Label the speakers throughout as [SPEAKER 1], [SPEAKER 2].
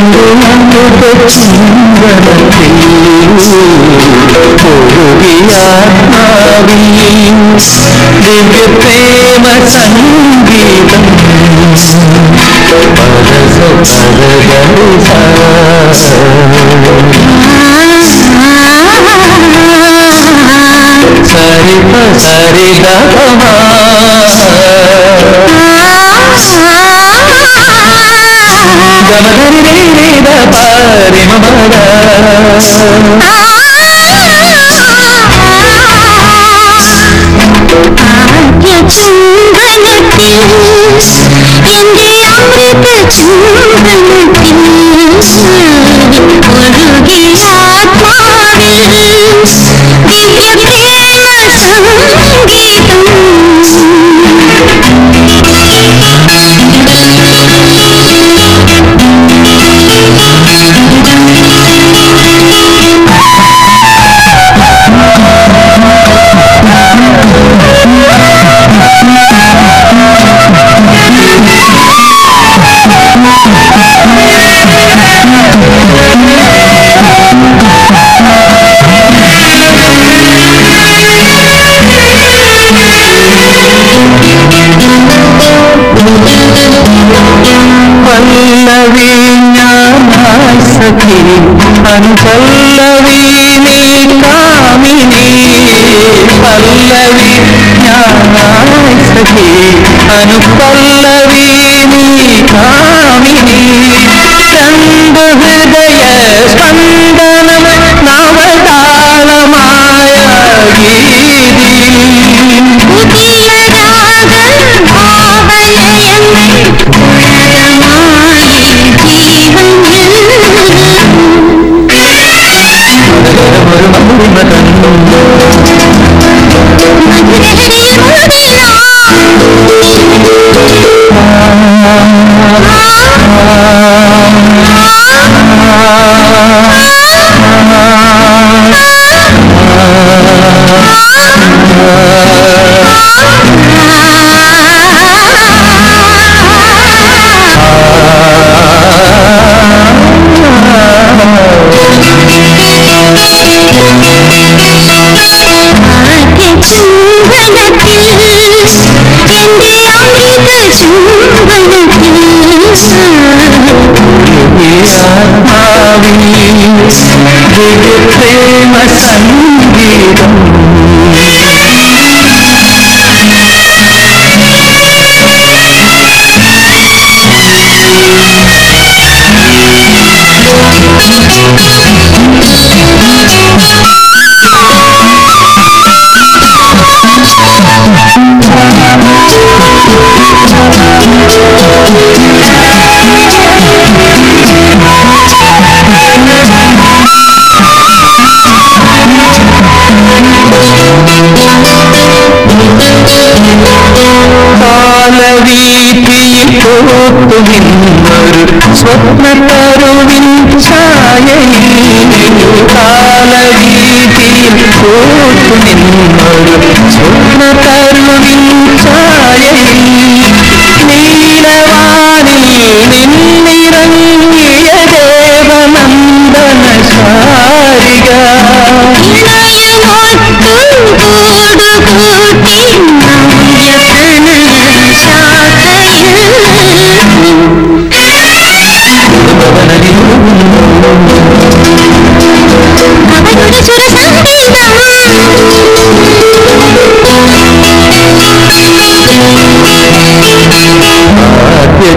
[SPEAKER 1] ಒಂದು ದಿವ್ಯ ಪ್ರೇಮ ಸಂಗೀತ ಪರಸ ಪರಗರಿತ ಸರಿ ಸರಿ ದಮ re ma ma ga aa aa aa
[SPEAKER 2] aa
[SPEAKER 1] അനുപല്ലവി നീ കാമിനി പല്ലവി ഞാൻ സഖി. അനുപല്ലവി Да, നിന്നൊരു ചായയിൽ കാലവീതിയിൽ പൂത്തു നിന്നൊരു സ്വപ്നതരുവിൻ ഛായയിൽ നീലവാനിൽ നിന്നിറങ്ങിയ ദേവനന്ദന ശാരിക
[SPEAKER 2] ഇണയമൊത്തു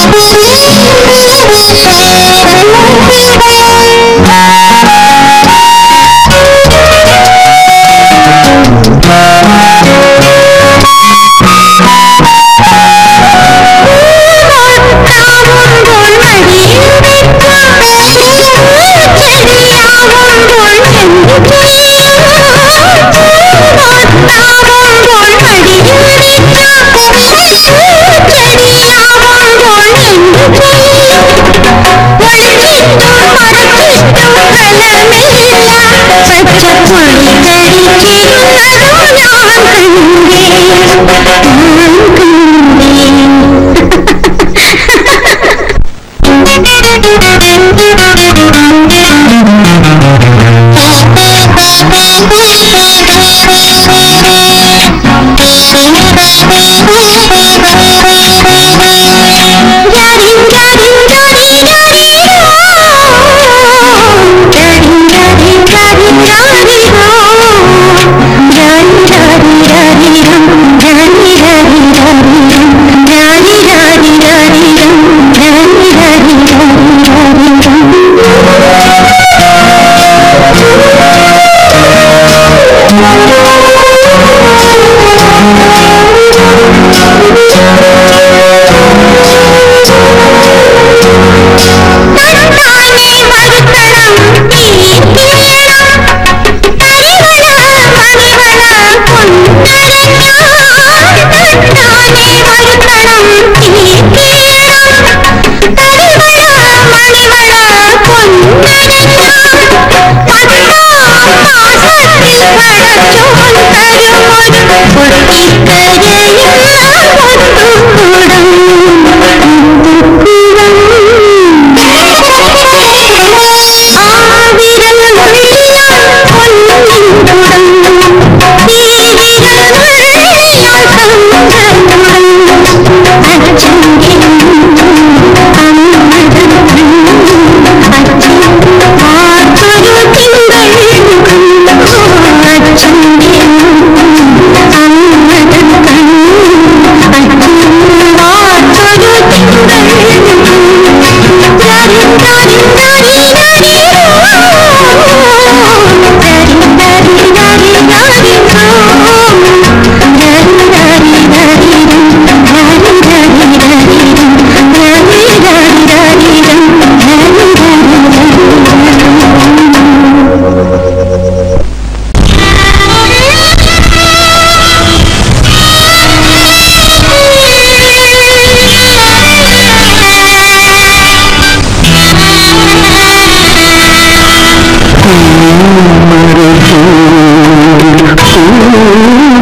[SPEAKER 2] Thank you. चप्पल तड़के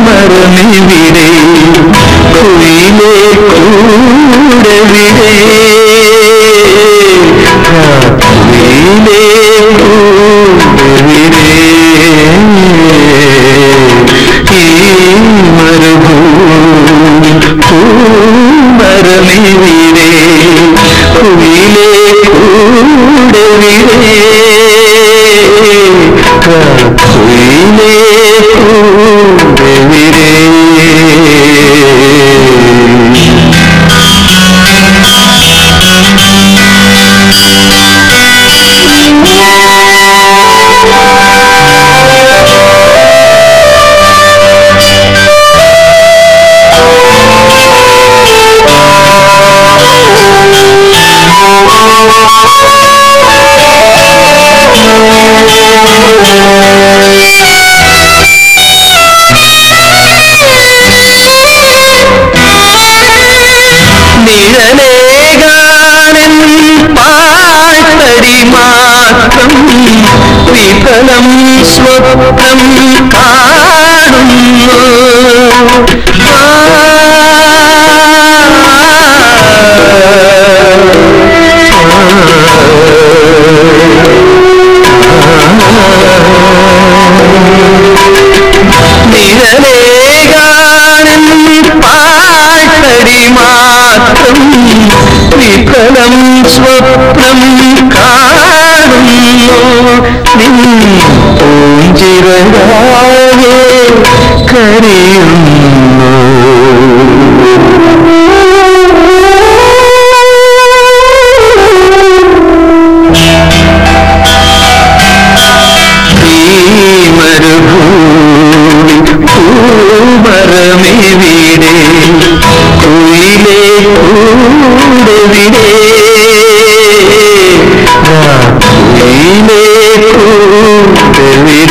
[SPEAKER 1] மரணி விடை கோயிலே கூட விடை கோயிலே கோயிலே கூட விடை ربا കർത്താവേ കരയുന്നു മരമേവിടെ കുയിലേ കൂടവിടെ കുയിലേ കൂടവിടെ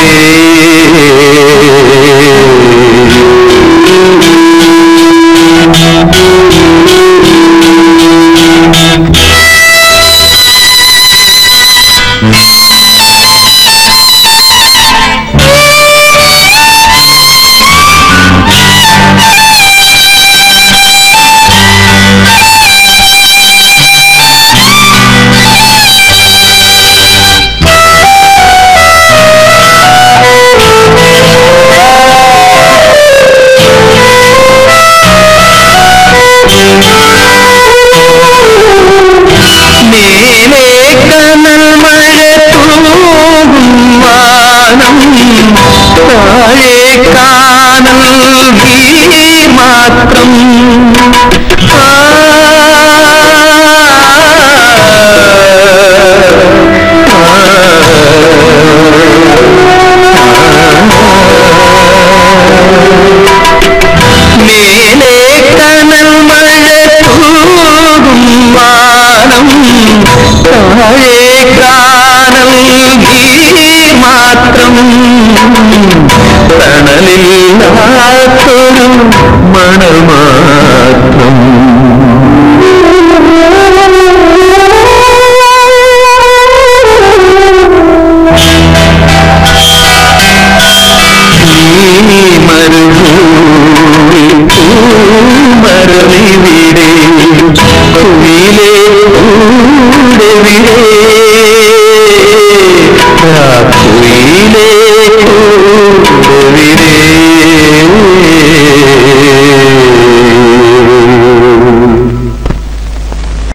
[SPEAKER 1] പൂമരമിവിടെ കുയിലേ കൂടെവിടെ കുയിലേ കൂടെവിടെ